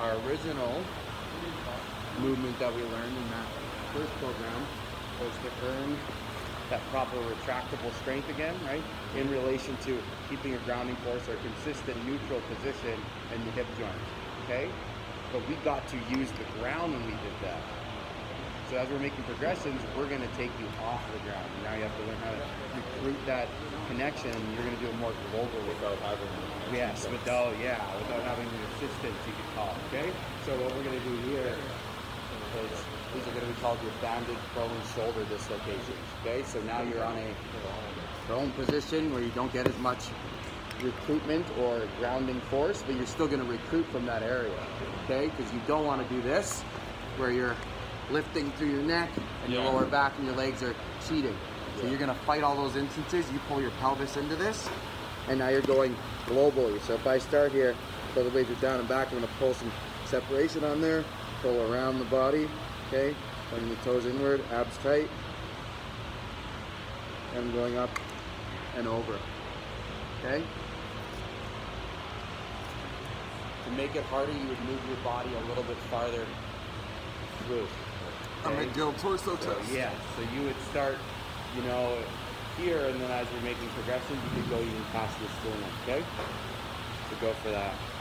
our original movement that we learned in that first program was to earn that proper retractable strength again, right? In relation to keeping a grounding force or consistent neutral position in the hip joint, okay? But we got to use the ground when we did that. So as we're making progressions, we're going to take you off the ground. Now you have to learn how to recruit that connection. You're going to do it more globally. Without having. Yes, without yeah, without having the assistance you can call. Okay, so what we're gonna do here is these are gonna be called your banded prone shoulder dislocations. Okay, so now you're on a prone position where you don't get as much recruitment or grounding force, but you're still gonna recruit from that area. Okay, because you don't want to do this where you're lifting through your neck and your lower back and your legs are cheating. So Yeah. you're gonna fight all those instances. You pull your pelvis into this, and now you're going globally. So if I start here, pull the weight down and back, I'm gonna pull some separation on there, pull around the body, okay? Bring the toes inward, abs tight. And I'm going up and over, okay? To make it harder, you would move your body a little bit farther through. I'm okay? at Gil torso So, test. yeah, so you would start, you know, here, and then as you're making progressions, you could go even past the sternum, okay? So go for that.